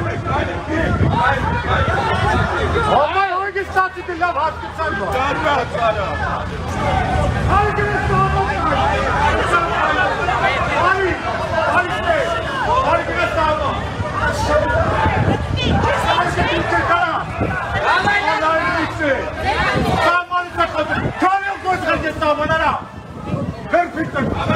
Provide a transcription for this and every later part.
Olmay Sibylla Wartgezeichen. Vorwärts, Alter. Eigenes Perfecto.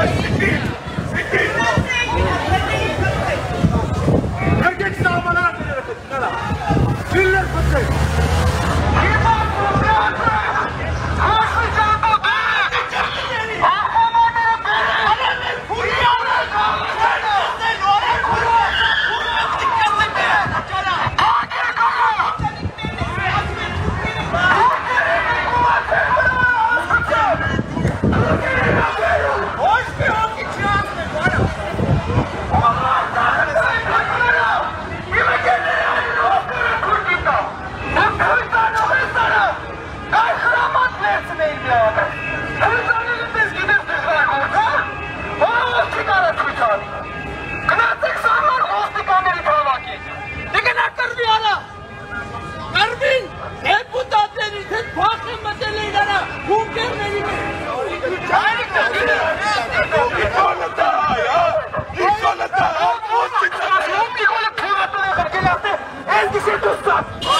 fuck!